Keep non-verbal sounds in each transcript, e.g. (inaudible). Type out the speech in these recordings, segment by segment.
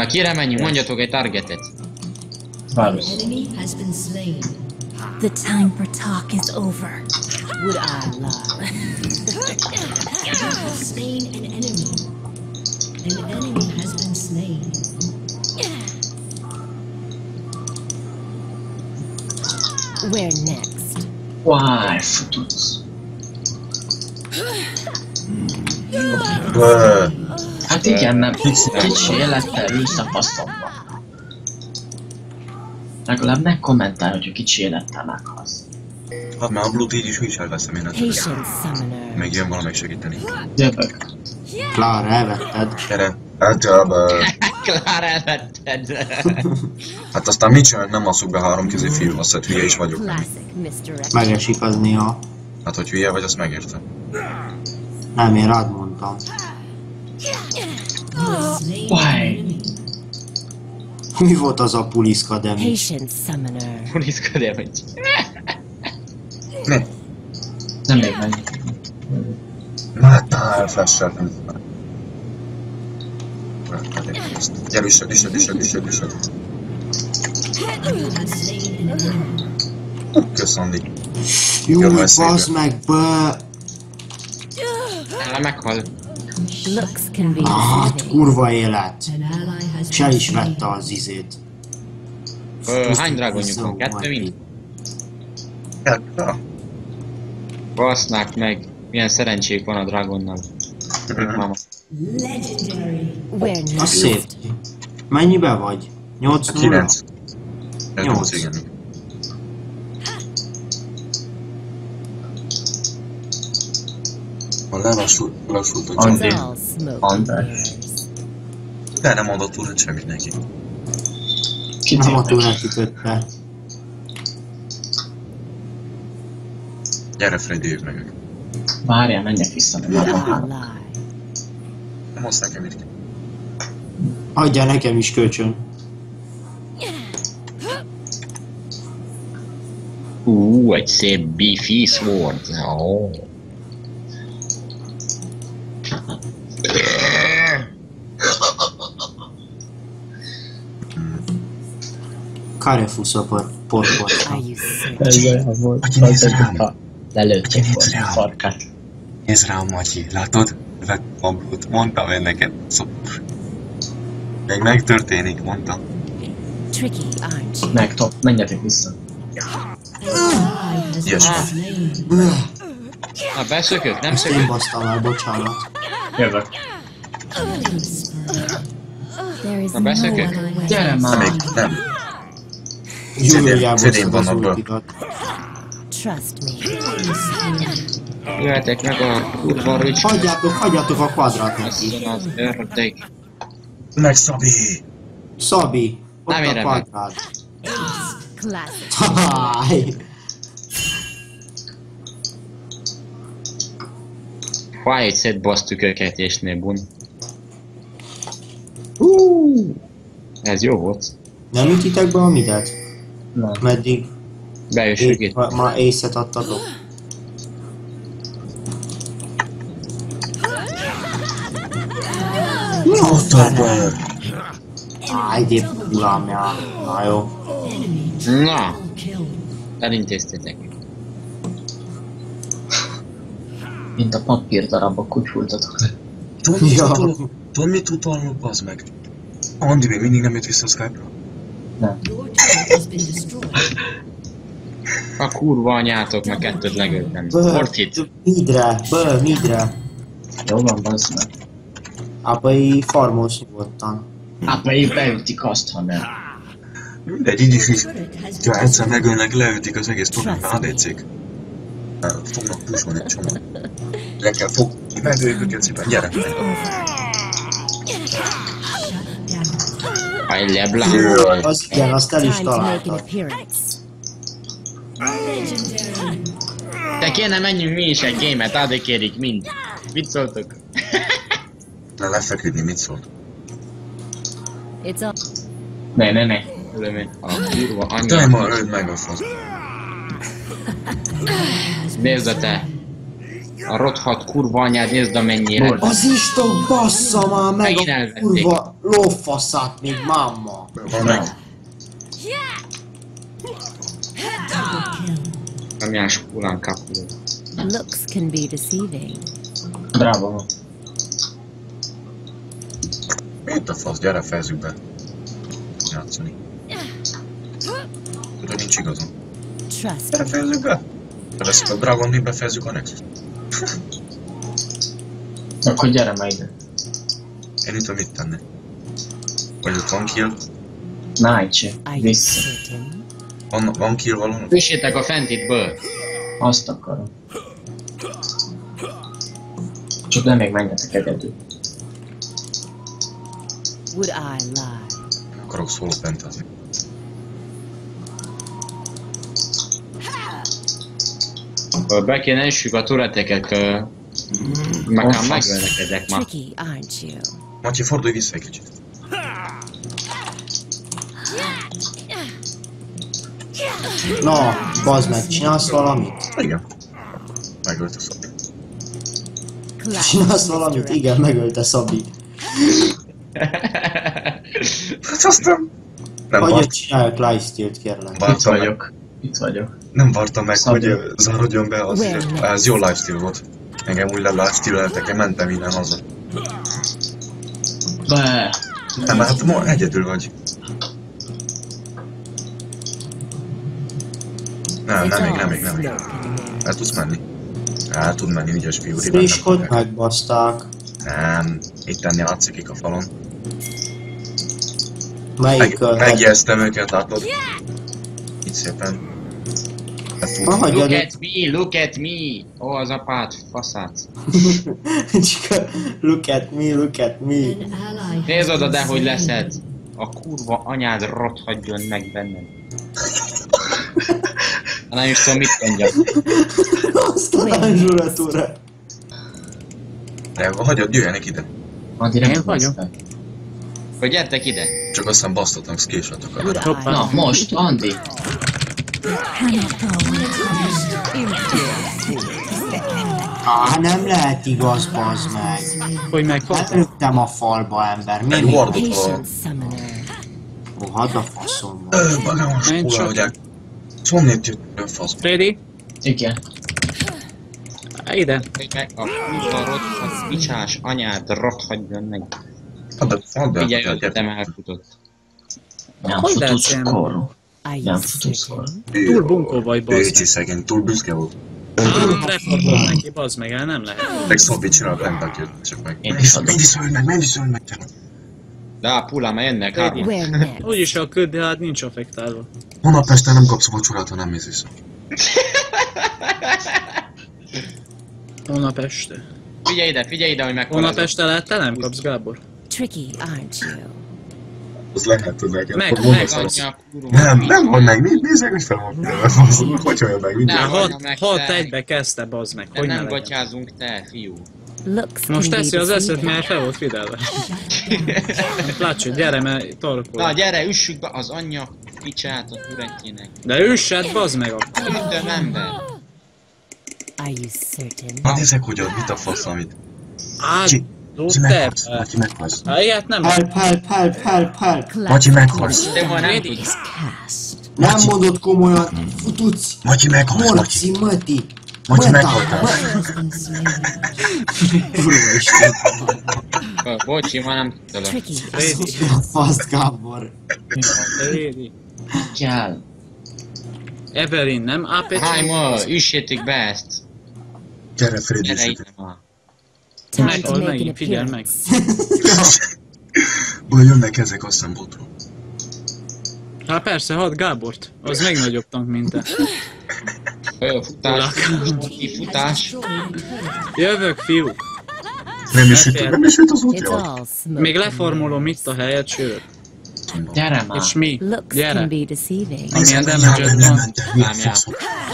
Na kire menjünk, mondjatok egy targetet. Válasz. Enemy has been slain. The time for talk is over. Would I lie? (laughs) you have slain an enemy. An enemy has been slain. Where next? Why, fututsz. (laughs) Hát igen, nem kicsi élettel ülsz a faszomba. Legalább ne kommentálj, hogyha kicsi élettel meghalsz. Hát már a blut így is mi is elveszem én summoner. Még jön valamelyik segíteni. Jövök. Klára, elvetted. Gyere. Hát, uh, Klár elvetted. (laughs) hát aztán mit csinál, nem asszuk be három kézi fiú, azt hogy hülye is vagyok. Megesik az néha. Hát, hogy hülye vagy, azt megértem. Nem, én rád mondtam. Why? Mi volt az a puliszka demi? Patience, summoner. Huriszkodja, hogy... Ne. Nem még menjünk. Láttál, elflasselt. Gyere, üssed, üssed, üssed, üssed, üssed. You have slain an enemy. Kösz, Andi. Jó, basz messzire. meg, bă! Ella meghal. Looks Hát, kurva élet. Se is vette az izét. Hány dragonjuk van? Kettő mind? Kettő. Basznák meg. Milyen szerencsék van a dragonnal. A szép. Mennyibe vagy? 8 0 9. 8. 8. Ha lelassult, lelassult a Andi. András. De nem adott túl semmit neki. Nem a Kitépek. túl kikötte. Gyere, Freddy, év meg. Várjál, menjek vissza, nem lie? Nem azt nekem itt. Adja nekem is kölcsön. Ú, egy szép beefy sword. Ó. Karefus a por porpor. Are you certain? Ez olyan volt. Aki néz rám. lelőtték volna a farkát. Nézd rám, Matyi, látod? Blut, mondtam én neked. Szó. Még megtörténik, mondtam. Meg, top, menjetek vissza. Slain. Na, beszökök? Nem Ezt én basztam el, bocsánat. Jövök. Na, way. Gyere már! még nem. CD-n szed az ultikat. Jöhetek meg a kurva rücs. Hagyjátok, hagyjátok a kvadrát neki. Az ördög. Meg Szabi! Szabi, ott Nem a. Classic. Háj! Quiet szétbasztuk őket és nébun. Hú! Ez jó volt. Nem ütitek be a midet? Nem. Meddig Bejössük ma, ma észet adtatok? Ott a bőr! Áj, de ulámja. Na jó. Na, elintéztétek. Mint a papír darabok kutyultatok le. Tudod, mit utolok, az meg? Andi még mindig nem jött vissza a Skype-ra. Nem. A kurva anyátok, meg kettőt legöltem. Fortit. midre, bö, midre. Jó van, bazd meg. Apai farmos nyugodtan. Így beütik azt, ha nem. Mindegy, így is is. Been egyszer megölnek, leütik az egész programra, ADC-k. Fognak pusolni egy csomó. Le kell fog, megöljük őket szépen, gyere! Leblanc. Jaj. Az igen, azt el is. Legendary. De kéne menjünk mi is egy gémet, addig kérik mind. Mit szóltok? Le lefeküdni, mit szólt? Ne, ne, ne. Ölöm én. A kurva Te ma anyja. öld meg a fasz. Nézd a te. A rothadt kurva anyád, nézd amennyire. Bold. Az Isten bassza már meg Megint a kurva lófaszát, még mamma. Van meg. Anyás pulán kapul. Looks can be deceiving. Bravo. Mit a fasz, gyere fejezzük be. Játszani. De nincs igazam. Gyere fejezzük be. Veszik a Dragon, mi befejezzük a Nexus. Akkor gyere már ide. Én itt tudom mit tenni. Vagy ott van kill? You Vissza. Van, van kill valahol? Üssétek a fentitből. Azt akarom. Csak nem még menjetek egyedül. Would I lie? Akarok szóló pentázni. Ö, Be kéne üssük a ám fasz. megölnekedek ma. Tricky, aren't you? Matyi, fordulj vissza egy kicsit. Na, bazd meg, csinálsz valamit? Igen. Megölt a Szabi. Csinálsz valamit? Igen, megölte Szabi. Hát aztán... Nem, Hagyjad vart, csinálják lifesteal-t kérlek. Itt vagyok. Itt vagyok. Nem vártam meg, Szabi. hogy zárodjon be, az, ez jó lifestyle volt. Engem úgy le lifestyle én mentem innen haza. Be. Nem, hát ma egyedül vagy. Nem, nem még, nem még, nem még. El tudsz menni. El tud menni, ügyes fiú, Friskot megbaszták. Nem, itt ennél látszik a falon. Melyik Meg, megjegyeztem őket, látod? Itt szépen. Look at me, look at me! Ó, az apát, faszát. (laughs) Csak look at me, look at me. Nézd oda, de hogy leszed. A kurva anyád rothadjon meg benned. Hát Nem is tudom mit mondjak. Azt a lányzsulatúra. De hagyjad, jöjjenek ide. Addig nem Én vagyok. Hogy gyertek ide. Csak aztán. Would I Hoppá. Na, most, Andi. Á, nem lehet igaz, bazd meg. Hogy meg Hát lőttem a falba, ember. Meg Mindig wardot valahol. patient summoner? rohad a faszomba. Ö, Bagamos, hogy. Szonnét jött a fasz. Freddy, Igen. ide. Hogy meg a kurva rothad picsás anyád rothadjon meg. A falba. Figyelj, ötletem elfutott. Nem Hogy ilyen? korú. You Nem korú. certain? Túl bunkó vagy, bazd meg. szegény, túl büszke volt. Ah, Reformol neki, bazd meg, el nem lehet. Meg Szabi csinál pentakért, csak meg. Én is adom. Menj meg, menj meg, gyere. De a pula, már jönnek next? Úgyis a köd, de hát nincs affektálva. Holnap este nem kapsz vacsorát, ha nem mész vissza. (laughs) Holnap este. Figyelj ide, figyelj ide, hogy Holnap meghol este lehet, te nem kapsz, Gábor. Tricky, aren't you? Az lehet, hogy neked. Meg- Akkor meg mondasz Meg azt. anyja, kurva. Nem, nem van meg, nézd, meg, hogy fel van. Hogy olyan meg, mindjárt. Nem. Hat, meg, hat te. egybe kezdte, bazd meg, hogy ne nem gatyázunk te, fiú. Most teszi az eszet, mert fel volt fidelve. (laughs) Látsd, gyere, mert Na torkol. gyere, üssük be az anyja picsát a turetjének. De üssed, bazd meg akkor. Ütöm ember. Are you certain? Na nézzek, hogy az mit a fasz, amit. Á, Te? meghalsz, Matyi meghalsz. Hát ilyet nem Help, help, help, help, help. Matyi meghalsz. De ma nem tudsz. Cast. Nem mondod komolyan. Tudsz. Matyi meghalsz, Matyi. Matyi Mata. meghaltál. Kurva Isten. Bocsi, ma nem. Freddy, Fasz, Gábor. Kell. Evelyn, nem? Á, Háj, ma, üssétek be ezt. Gyere, Freddy, Gyere szépen. ide ma. Time to make an figyelj meg. (laughs) appearance. Baj, jönnek ezek, aztán botról. Hát persze, hadd Gábort. Az még nagyobb tank, mint te. Futás, futás. Jövök, fiú. Nem is jut, nem is jut az útja. Még leformolom itt a helyet, sőt. Gyere már. És mi? Gyere. Amilyen Nézzek, damage nem van. Nem.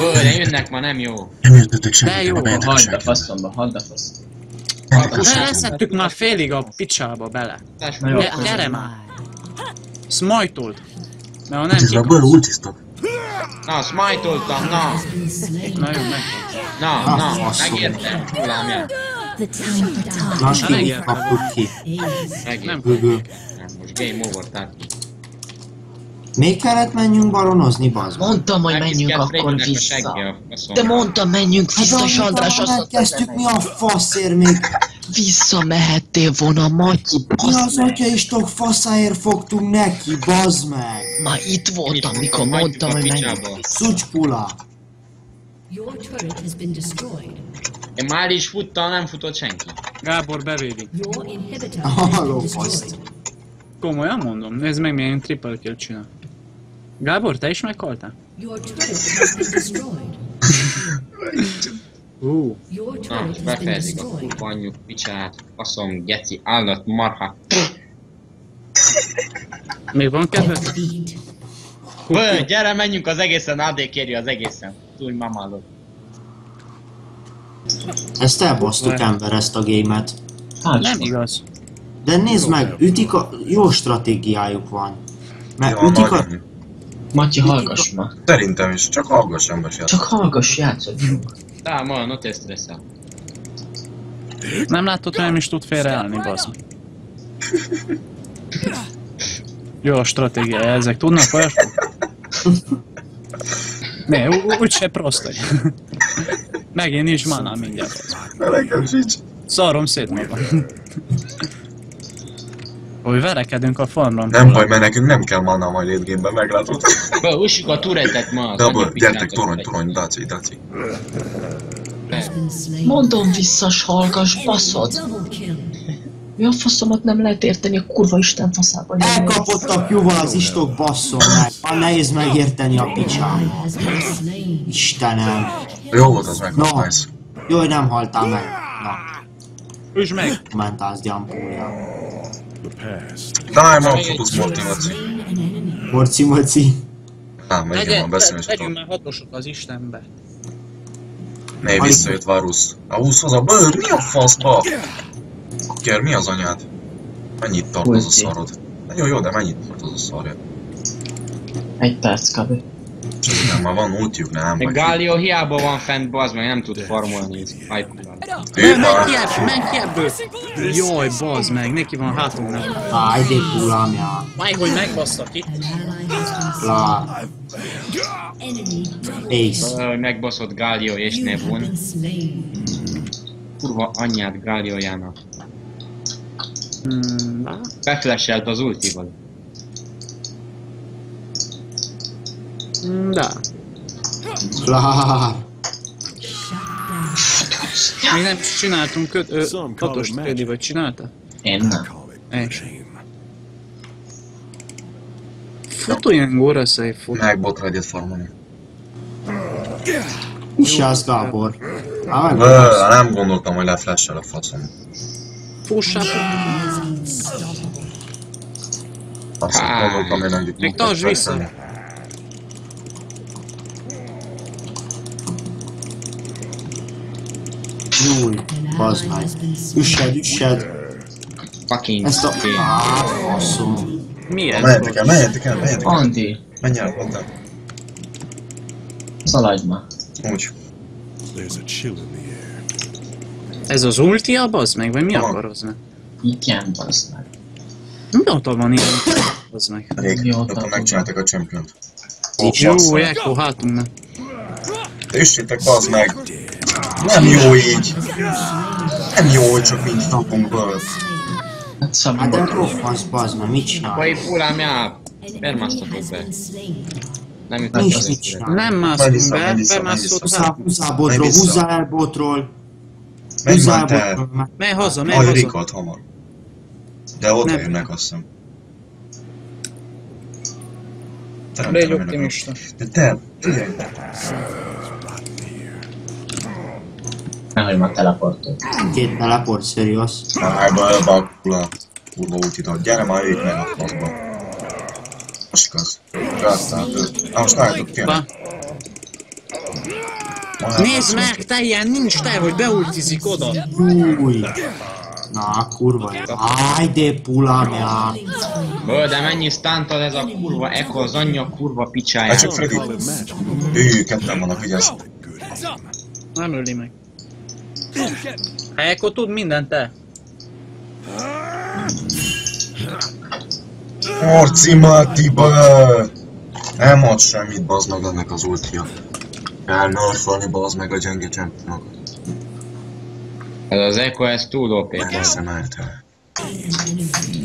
Ö, de jönnek ma, nem jó. Nem értetek De semmit, jó, nem értetek Hagyd a faszomba, hagyd a faszomba. Mentek a De semmit. leszettük már félig a picsába bele. Gy- gyere már. Smajtold. Mert ha nem bőle ultiztak. Na, smite-oltam, na. Na jó, megvan. Na, na, megértem. Time. Most Nem ki. Megértem. Most game over, tehát Még kellett menjünk baronozni, bazd meg? Mondtam, hogy menjünk Elviszket akkor vissza. De mondtam, menjünk Hát vissza, amikor Sandrás, azt nem mi a faszért még? Visszamehettél volna, Matyi, Mi az atya istok faszáért fogtunk neki, bazd meg! Már itt voltam, mikor mondtam, hogy menjünk vissza. Szucspula! Your turret has been destroyed. Én már is futtam, nem futott senki. Gábor bevédi. Halló, faszt. Komolyan mondom, nézd meg milyen triple kill csinál. Gábor, te is meghaltál? Your turret has been destroyed. Ú, Your Na, turret has been befejezik a destroyed. picsát, faszom, geci, állat, marha. még van kedved? Defeat. Ö, gyere, menjünk az egészen, AD kéri az egészen. Túl mamálod. Ezt elbasztuk ember, ezt a gémet. Hát, Nem igaz. De nézd meg, ütik a... Jó stratégiájuk van. Mert ütik a... Matyi, hallgass ma. Szerintem is, csak hallgass embert. Csak hallgass, játszod. Tá, ma, no te stresszel. Nem látod, hogy nem is tud félreállni, bazd. Jó a stratégia, ezek tudnak olyasmi? Ne, úgyse prost vagy. Megint nincs mana mindjárt. Nekem sincs. Szarom szét magam. Hogy verekedünk a farmon. Nem baj, mert nekünk nem kell manna majd late game-ben, meglátod. Bă, ussuk a turetet ma, Double, anyjuk gyertek, torony, torony, daci, daci. Mondom visszas, hallgass, baszod. Mi a faszomat nem lehet érteni a kurva isten faszában? Elkapott a Q-val az istok basszon meg. Már nehéz megérteni a slain. Istenem. Jó volt az meg, No. nice. Jó, hogy nem haltál meg. Na, Üsd meg! mentálsz gyampója. Daj, ma futusz motivaci. Morci moci. Nem, megyünk ma, beszélni Tegyünk már hatosot az Istenbe. Ne, visszajött Varus. A 20 hoz a bőr, mi a faszba? Kér, mi az anyád? Mennyit tart az a szarod? Na jó, jó, de mennyit tart az a szarja? Egy perc kb. Nem, már van ultiuk, nem? De Galio hiába van fent, bazd meg, nem tud farmolni. Menj ki ebből, menj ki ebből! Jaj, bazd meg, neki van hátunknak. Áj, de pulámján. Majd, hogy megbasztak itt. Double Ace. Megbaszott Galio és slain. Kurva anyját Galiojának. Hmm, az ultival. Da. Lá. Még nem csináltunk köt, ö, hatos trédi, vagy csinálta? Én nem. És. Futolyan óraszai fut. Meg botra egyet farmolni. Mi se az Gábor? Nem gondoltam, hogy leflash a faszom. Fussá, Azt gondoltam, hogy nem Még tartsd vissza. Júj, bazd meg. Üssed, üssed. Fucking Ezt a... Á, faszom. mi ez? Menjetek el, menjetek el, menjetek el. Andi, Menj el, hozzám. szaladj ma. Úgy. A. Ez az ultia, bazd meg, vagy mi Aha. akarod meg? Igen, bazd meg. Mióta van ilyen, bazd meg? Jó, akkor megcsináltak a championt. Jó, Eko, hátunknak. Üssétek, bazd meg! Nem jó így! Nem jó, hogy csak mind futunk ből. Hát szabad. Hát de rofasz, bazd meg, mit csinál? Vai pulám enemy Permasztatok has be. Nem Nincs jutott mit csinálni. Nem vissza, be, menj vissza, menj bemászott vissza. Húzzál, botról, húzzál el botról. Menj már te! Menj haza, menj haza. Rikard hamar. De ott Nem. jönnek, azt hiszem. Te nem Légy optimista. De te, figyelj! Nehogy már teleportol. Két teleport, serious. Állj be, ebbe a. Kurva útidat. Gyere már itt meg a faszba. Most igaz. Rásztál most álljatok Ba. kérlek. Nézd meg, te ilyen nincs te, hogy beultizik oda. Júj. Na, kurva. Áj, de pulámján. Bő, de mennyi stuntad ez a kurva Eko, az anyja kurva Hát picsáját. csak Freddy. Ő, ketten vannak, vigyázz. Nem öli meg. Helyekor tud mindent te. Marci Mátiba! Nem ad semmit, bazd meg ennek az ultja. Kell nerfolni, bazd meg a gyenge championokat. Ez az Echo, ez túl OP. Nem hiszem el te.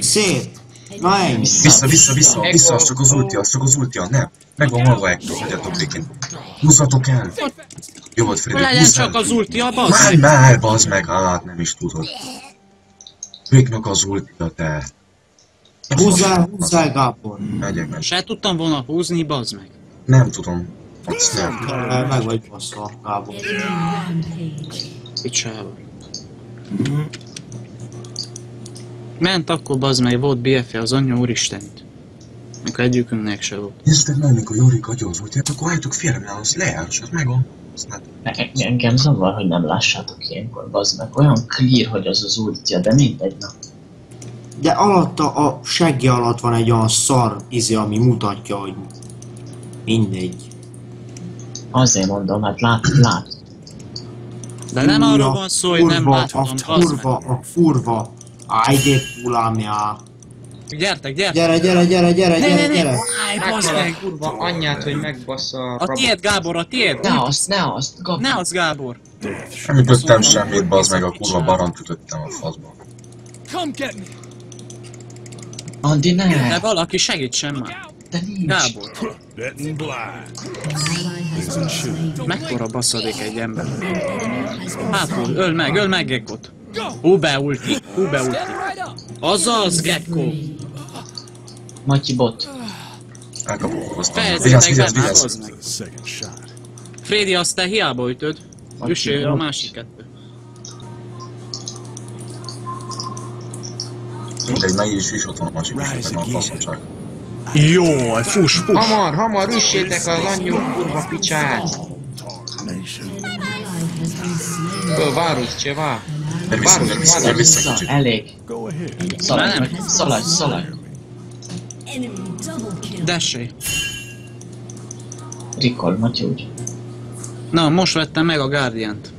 Szép. Na ennyi. Vissza, vissza, vissza, vissza, csak az ulti, az csak az ulti, nem. Meg van maga Ektor, hagyjatok békén. Húzzatok el! Jó volt, Freddy, Legyen csak az ulti, a bazd Már, meg. már, bazd meg, hát nem is tudod. Végnek az ultja, te. Húzzál, húzzál, Gábor. Megyek, meg. Se tudtam volna húzni, bazd meg. Nem tudom. Azt nem. Meg vagy baszva, Gábor. Picsába. Ment akkor bazd meg, volt BF-je az anyja úristenit. Mikor egyikünknek se volt. Nézzétek meg, mikor az ultját, akkor álljátok félre, mert az leáll, és az megvan. Azt nem. Ne- Engem zavar, hogy nem lássátok ilyenkor, bazd meg. Olyan clear, hogy az az ultja, de mindegy, na. De alatta, a segge alatt van egy olyan szar izé, ami mutatja, hogy mindegy. Azért mondom, hát lát, lát. De nem arról van szó, hogy nem furva, láttam, A bazd meg. furva, a furva. Ájde pulámja. Gyertek, gyertek. Gyere, gyere, gyere, gyere, gyere, gyere. Állj, Mekkora meg. kurva anyját, hogy megbassza a A tiéd, Gábor, a tiéd. Ne azt, ne azt, Gabi. Ne az, Gábor. Nem ütöttem semmit, bazd meg, a kurva barant ütöttem a faszba. Andi, ne! De valaki segítsen már. De nincs. Gábor, mekkora baszadék egy ember. Hátul, öl meg, öl meg Gekkot. Hú be ulti, hú be ulti. Azaz, Gekko. Matyi bot. Azt. Fejezzék Vigyázz, vigyázz, vigyázz. Freddy, azt te hiába ütöd. Üssél a másik kettő. Mindegy, meg is is ott van a másik, is, meg a faszom csak. Jó, fuss, fuss. Hamar, hamar, üssétek az anyjuk kurva picsát! Várus, vissza Vissza, kicsit. elég. Szaladj, szaladj, szaladj. Dessé. Rikol, Matyi úgy. Na, most vettem meg a Guardian-t.